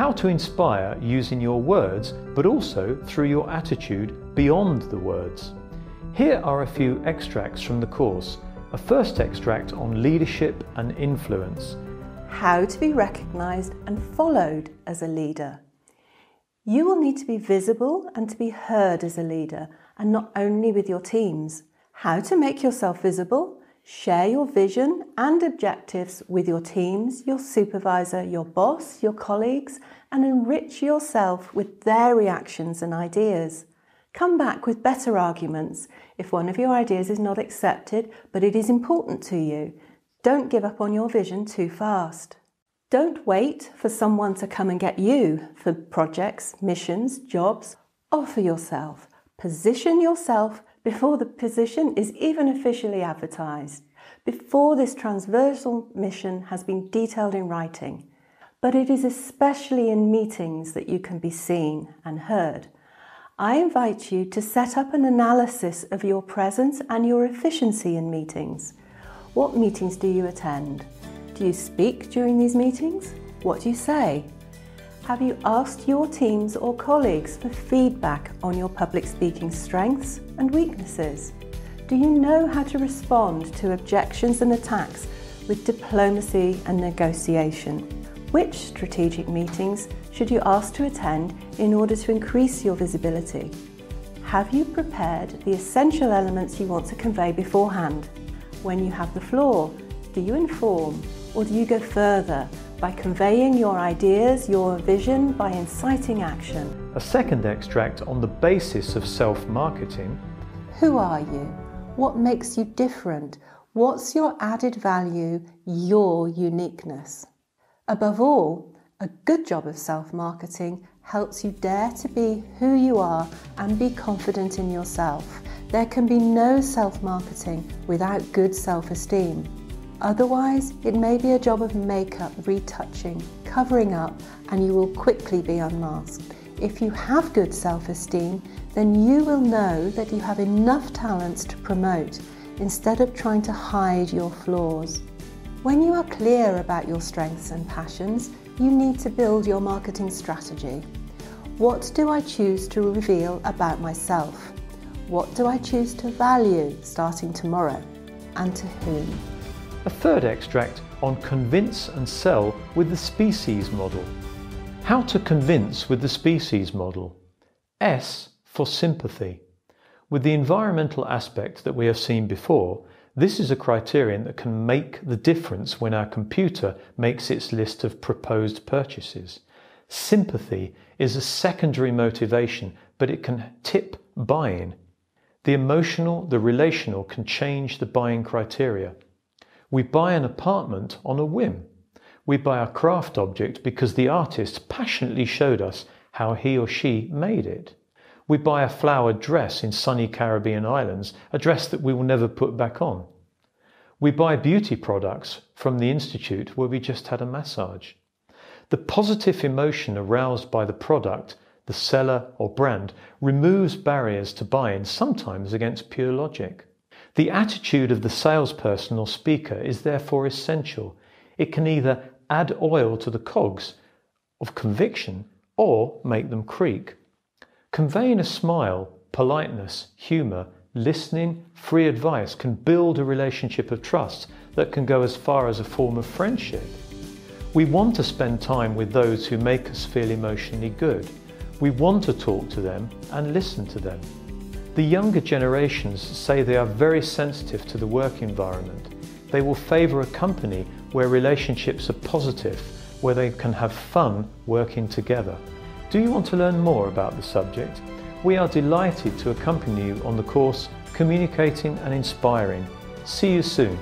how to inspire using your words, but also through your attitude beyond the words. Here are a few extracts from the course. A first extract on leadership and influence. How to be recognised and followed as a leader. You will need to be visible and to be heard as a leader, and not only with your teams. How to make yourself visible? Share your vision and objectives with your teams, your supervisor, your boss, your colleagues, and enrich yourself with their reactions and ideas. Come back with better arguments if one of your ideas is not accepted, but it is important to you. Don't give up on your vision too fast. Don't wait for someone to come and get you for projects, missions, jobs. Offer yourself. Position yourself before the position is even officially advertised, before this transversal mission has been detailed in writing. But it is especially in meetings that you can be seen and heard. I invite you to set up an analysis of your presence and your efficiency in meetings. What meetings do you attend? Do you speak during these meetings? What do you say? Have you asked your teams or colleagues for feedback on your public speaking strengths and weaknesses? Do you know how to respond to objections and attacks with diplomacy and negotiation? Which strategic meetings should you ask to attend in order to increase your visibility? Have you prepared the essential elements you want to convey beforehand? When you have the floor, do you inform or do you go further by conveying your ideas, your vision, by inciting action. A second extract on the basis of self marketing. Who are you? What makes you different? What's your added value, your uniqueness? Above all, a good job of self marketing helps you dare to be who you are and be confident in yourself. There can be no self marketing without good self esteem. Otherwise, it may be a job of makeup, retouching, covering up, and you will quickly be unmasked. If you have good self esteem, then you will know that you have enough talents to promote instead of trying to hide your flaws. When you are clear about your strengths and passions, you need to build your marketing strategy. What do I choose to reveal about myself? What do I choose to value starting tomorrow? And to whom? A third extract on convince and sell with the species model. How to convince with the species model. S for sympathy. With the environmental aspect that we have seen before, this is a criterion that can make the difference when our computer makes its list of proposed purchases. Sympathy is a secondary motivation, but it can tip buying. The emotional, the relational can change the buying criteria. We buy an apartment on a whim. We buy a craft object because the artist passionately showed us how he or she made it. We buy a flowered dress in sunny Caribbean islands, a dress that we will never put back on. We buy beauty products from the Institute where we just had a massage. The positive emotion aroused by the product, the seller or brand removes barriers to buying, sometimes against pure logic. The attitude of the salesperson or speaker is therefore essential. It can either add oil to the cogs of conviction or make them creak. Conveying a smile, politeness, humour, listening, free advice can build a relationship of trust that can go as far as a form of friendship. We want to spend time with those who make us feel emotionally good. We want to talk to them and listen to them. The younger generations say they are very sensitive to the work environment. They will favour a company where relationships are positive, where they can have fun working together. Do you want to learn more about the subject? We are delighted to accompany you on the course Communicating and Inspiring. See you soon.